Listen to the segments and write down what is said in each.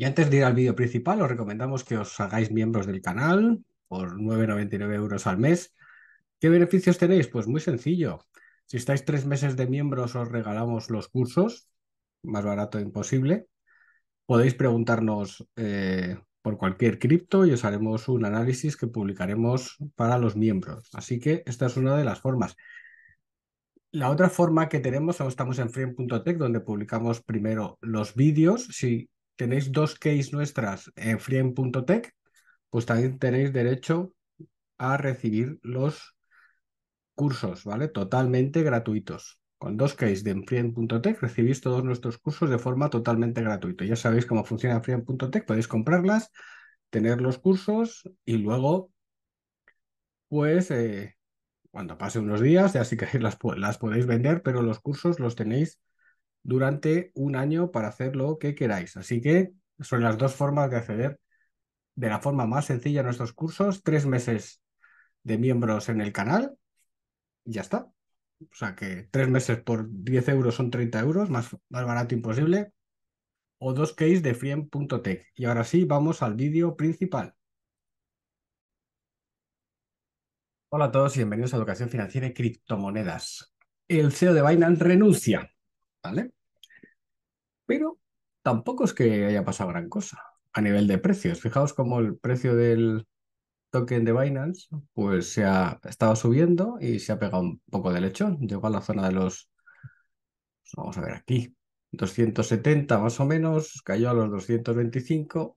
Y antes de ir al vídeo principal, os recomendamos que os hagáis miembros del canal por 9,99 euros al mes. ¿Qué beneficios tenéis? Pues muy sencillo. Si estáis tres meses de miembros, os regalamos los cursos, más barato imposible. Podéis preguntarnos eh, por cualquier cripto y os haremos un análisis que publicaremos para los miembros. Así que esta es una de las formas. La otra forma que tenemos, estamos en free.tech, donde publicamos primero los vídeos. Si tenéis dos keys nuestras en free.tech, pues también tenéis derecho a recibir los cursos, ¿vale? Totalmente gratuitos. Con dos keys de Enfrien.tech recibís todos nuestros cursos de forma totalmente gratuita. Ya sabéis cómo funciona Enfrien.tech, podéis comprarlas, tener los cursos y luego, pues, eh, cuando pase unos días, ya si queréis las, las podéis vender, pero los cursos los tenéis durante un año para hacer lo que queráis. Así que son las dos formas de acceder de la forma más sencilla a nuestros cursos, tres meses de miembros en el canal y ya está. O sea que tres meses por 10 euros son 30 euros, más, más barato imposible. O dos keys de frien.tech. Y ahora sí, vamos al vídeo principal. Hola a todos y bienvenidos a Educación Financiera y Criptomonedas. El CEO de Binance renuncia, ¿vale? Pero tampoco es que haya pasado gran cosa a nivel de precios. Fijaos cómo el precio del token de Binance pues se ha estado subiendo y se ha pegado un poco de lechón. Llegó a la zona de los, pues vamos a ver aquí, 270 más o menos, cayó a los 225.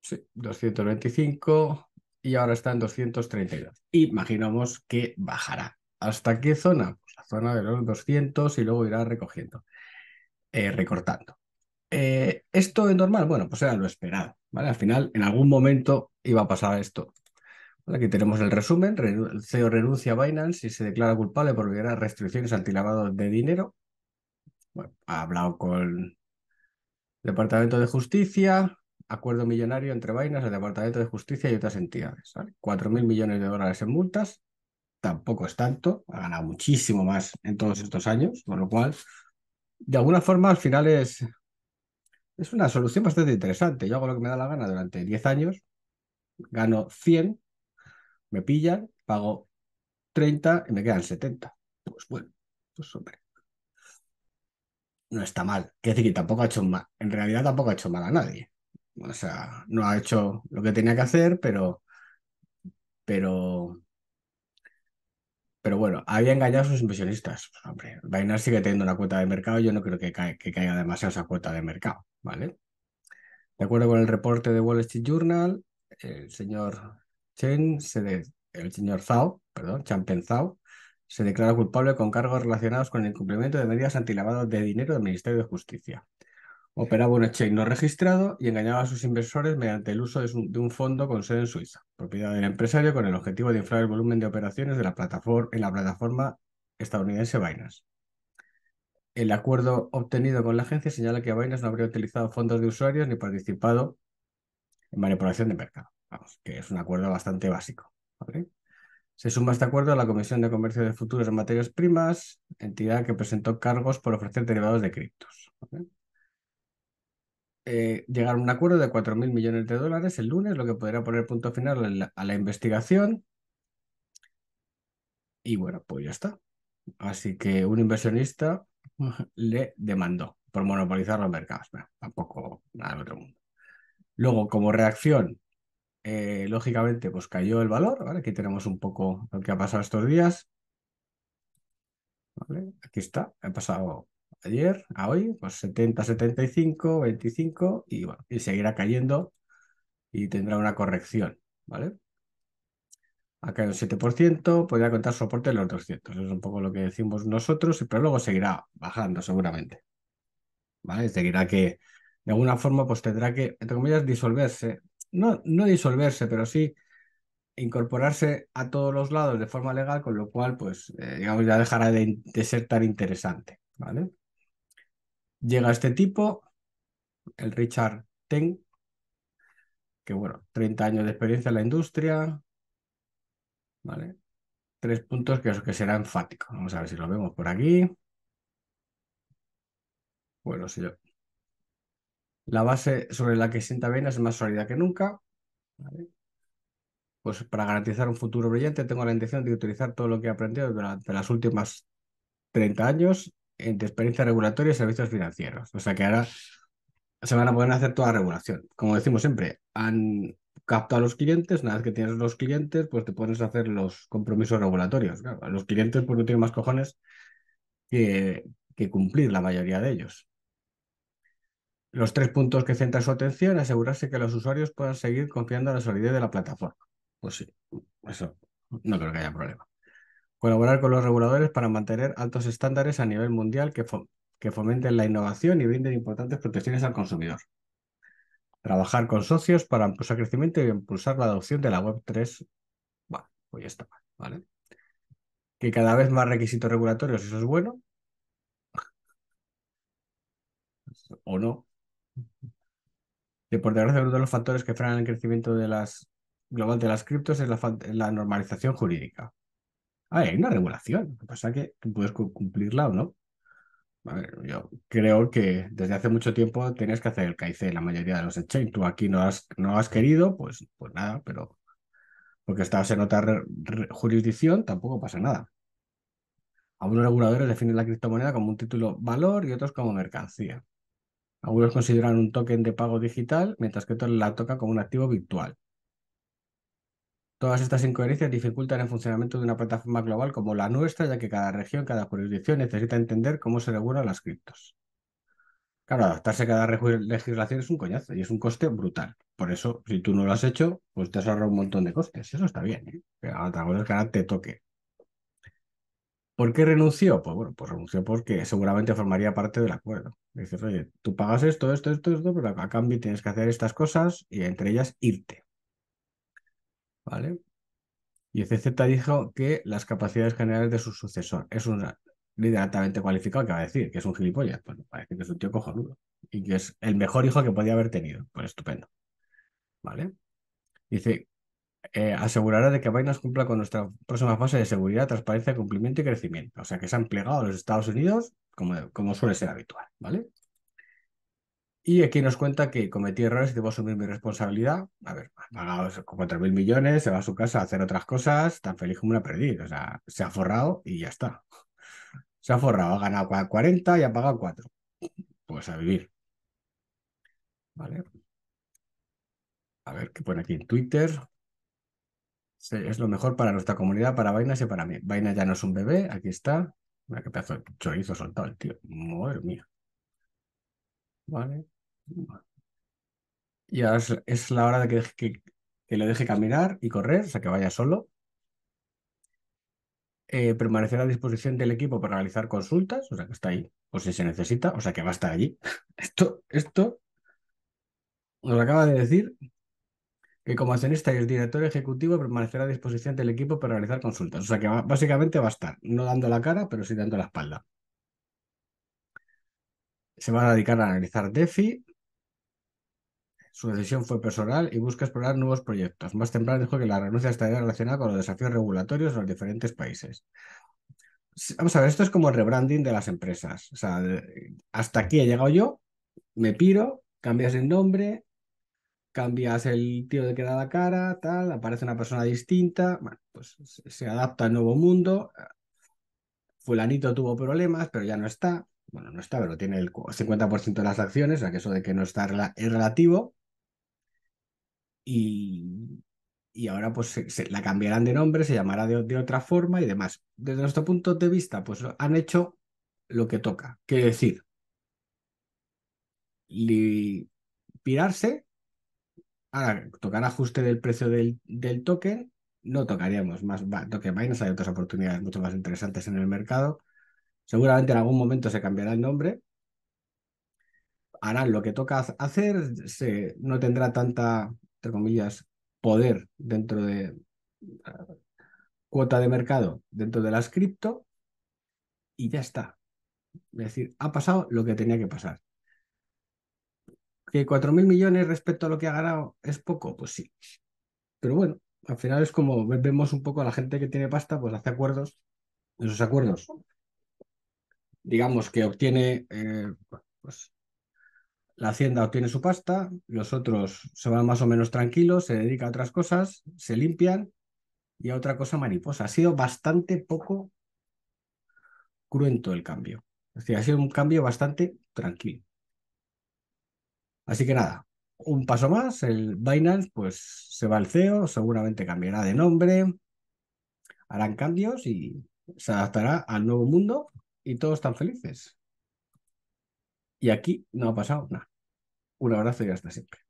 Sí, 225 y ahora está en 232. Imaginamos que bajará. ¿Hasta qué zona? Pues la zona de los 200 y luego irá recogiendo, eh, recortando. Eh, ¿Esto es normal? Bueno, pues era lo esperado. ¿vale? Al final, en algún momento iba a pasar esto. Aquí tenemos el resumen. CEO renuncia a Binance y se declara culpable por violar restricciones antilavado de dinero. Bueno, ha hablado con el Departamento de Justicia, acuerdo millonario entre Binance, el Departamento de Justicia y otras entidades. ¿vale? 4.000 millones de dólares en multas, tampoco es tanto, ha ganado muchísimo más en todos estos años, con lo cual, de alguna forma, al final es, es una solución bastante interesante. Yo hago lo que me da la gana durante 10 años, gano 100, me pillan, pago 30 y me quedan 70. Pues bueno, pues hombre. No está mal. Quiere decir que tampoco ha hecho mal. En realidad tampoco ha hecho mal a nadie. O sea, no ha hecho lo que tenía que hacer, pero. Pero. Pero bueno, había engañado a sus inversionistas. Pues, hombre, Binance sigue teniendo una cuota de mercado. Yo no creo que, que caiga demasiado esa cuota de mercado, ¿vale? De acuerdo con el reporte de Wall Street Journal, el señor Chen, se el señor Zhao, perdón, Changpeng Zhao, se declara culpable con cargos relacionados con el incumplimiento de medidas antilavado de dinero del Ministerio de Justicia. Operaba un exchange no registrado y engañaba a sus inversores mediante el uso de, un fondo con sede en Suiza, propiedad del empresario, con el objetivo de inflar el volumen de operaciones de la plataforma, en la plataforma estadounidense Binance. El acuerdo obtenido con la agencia señala que Binance no habría utilizado fondos de usuarios ni participado en manipulación de mercado. Vamos, que es un acuerdo bastante básico. Se suma este acuerdo a la Comisión de Comercio de Futuros en Materias Primas, entidad que presentó cargos por ofrecer derivados de criptos. Eh, llegaron a un acuerdo de 4.000 millones de dólares el lunes, lo que podría poner punto final a la, investigación. Y bueno, pues ya está. Así que un inversionista le demandó por monopolizar los mercados. tampoco nada de otro mundo. Luego, como reacción, eh, lógicamente, pues cayó el valor. Aquí tenemos un poco lo que ha pasado estos días. Aquí está, ha pasado ayer a hoy, pues 70, 75, 25 y, bueno, y seguirá cayendo y tendrá una corrección, ¿vale? Ha caído un 7%, podría contar soporte en los 200. Eso es un poco lo que decimos nosotros, pero luego seguirá bajando seguramente. ¿Vale? Seguirá que de alguna forma pues tendrá que, entre comillas, disolverse. No, no disolverse, pero sí incorporarse a todos los lados de forma legal, con lo cual, pues, eh, digamos, ya dejará de, de ser tan interesante. ¿Vale? Llega este tipo, el Richard Ten, que bueno, 30 años de experiencia en la industria, ¿vale? Tres puntos que, que será enfático. Vamos a ver si lo vemos por aquí. Bueno, lo, La base sobre la que sienta bien es más sólida que nunca. Pues para garantizar un futuro brillante tengo la intención de utilizar todo lo que he aprendido durante las últimas 30 años entre experiencia regulatoria y servicios financieros. O sea que ahora se van a poder hacer toda la regulación. Como decimos siempre, han captado a los clientes, una vez que tienes los clientes, pues te pones a hacer los compromisos regulatorios. los clientes pues no tienen más cojones que, cumplir la mayoría de ellos. Los tres puntos que centran su atención, asegurarse que los usuarios puedan seguir confiando en la solidez de la plataforma. Pues sí, eso no creo que haya problema. Colaborar con los reguladores para mantener altos estándares a nivel mundial que, fomenten la innovación y brinden importantes protecciones al consumidor. Trabajar con socios para impulsar crecimiento y impulsar la adopción de la Web 3. Bueno, pues ya está, ¿vale? Que cada vez más requisitos regulatorios, eso es bueno. O no. Que por desgracia uno de los factores que frenan el crecimiento de las, global de las criptos es la, normalización jurídica. Hay una regulación. Lo que pasa es que puedes cumplirla o no. Yo creo que desde hace mucho tiempo tenías que hacer el KIC la mayoría de los exchange. Tú aquí no has, no has querido, pues, pues nada, pero porque estabas en otra jurisdicción, tampoco pasa nada. Algunos reguladores definen la criptomoneda como un título valor y otros como mercancía. Algunos consideran un token de pago digital, mientras que otros la tocan como un activo virtual. Todas estas incoherencias dificultan el funcionamiento de una plataforma global como la nuestra, ya que cada región, cada jurisdicción necesita entender cómo se regulan las criptos. Claro, adaptarse a cada legislación es un coñazo y es un coste brutal. Por eso, si tú no lo has hecho, pues te has ahorrado un montón de costes. Eso está bien, ¿eh? Pero es que ahora te toque. ¿Por qué renunció? Pues bueno, pues renunció porque seguramente formaría parte del acuerdo. Dices, oye, tú pagas esto, esto, esto, esto, pero a cambio tienes que hacer estas cosas y entre ellas irte. ¿Vale? Y CZ dijo que las capacidades generales de su sucesor es un líder altamente cualificado que va a decir que es un gilipollas. Pues parece que es un tío cojonudo y que es el mejor hijo que podía haber tenido. Pues estupendo. ¿Vale? Dice, eh, asegurará de que Binance cumpla con nuestra próxima fase de seguridad, transparencia, cumplimiento y crecimiento. O sea, que se han plegado a los Estados Unidos como, como suele ser habitual, ¿vale? Y aquí nos cuenta que cometí errores y debo asumir mi responsabilidad. A ver, ha pagado 4.000 millones, se va a su casa a hacer otras cosas, tan feliz como una perdida. O sea, se ha forrado y ya está. Se ha forrado, ha ganado 40 y ha pagado 4. Pues a vivir. ¿Vale? A ver, ¿qué pone aquí en Twitter? es lo mejor para nuestra comunidad, para Vainas y para mí. Vaina ya no es un bebé, aquí está. Mira qué pedazo de chorizo soltado el tío. Madre mía. Vale. Y ahora es, la hora de que, que, que, le deje caminar y correr, o sea, que vaya solo. Eh, permanecer a disposición del equipo para realizar consultas, o sea, que está ahí, por si se necesita, o sea, que va a estar allí. Esto, esto nos acaba de decir que como accionista y el director ejecutivo permanecerá a disposición del equipo para realizar consultas. O sea que básicamente va a estar no dando la cara, pero sí dando la espalda. Se va a dedicar a analizar DeFi. Su decisión fue personal y busca explorar nuevos proyectos. Más temprano dijo que la renuncia estaría relacionada con los desafíos regulatorios en los diferentes países. Vamos a ver, esto es como el rebranding de las empresas. O sea, hasta aquí he llegado yo, me piro, cambias el nombre, cambias el tío de que da la cara, tal, aparece una persona distinta, bueno, pues se adapta al nuevo mundo. Fulanito tuvo problemas, pero ya no está. Bueno, no está, pero tiene el 50% de las acciones, o sea que eso de que no está es relativo. Y, y ahora pues se, la cambiarán de nombre, se llamará de, de, otra forma y demás. Desde nuestro punto de vista, pues han hecho lo que toca. Quiere decir, pirarse Ahora, tocar ajuste del precio del, token, no tocaríamos más token Binance, hay otras oportunidades mucho más interesantes en el mercado. Seguramente en algún momento se cambiará el nombre. Harán lo que toca hacer, se, no tendrá tanta, entre comillas, poder dentro de cuota de mercado dentro de las cripto y ya está. Es decir, ha pasado lo que tenía que pasar. ¿Que 4.000 millones respecto a lo que ha ganado es poco? Pues sí. Pero bueno, al final es como vemos un poco a la gente que tiene pasta, pues hace acuerdos. Esos acuerdos, digamos que obtiene, eh, pues la Hacienda obtiene su pasta, los otros se van más o menos tranquilos, se dedican a otras cosas, se limpian y a otra cosa mariposa. Ha sido bastante poco cruento el cambio. Es ha sido un cambio bastante tranquilo. Así que nada, un paso más, el Binance pues se va al CEO, seguramente cambiará de nombre, harán cambios y se adaptará al nuevo mundo y todos están felices. Y aquí no ha pasado nada. Un abrazo y hasta siempre.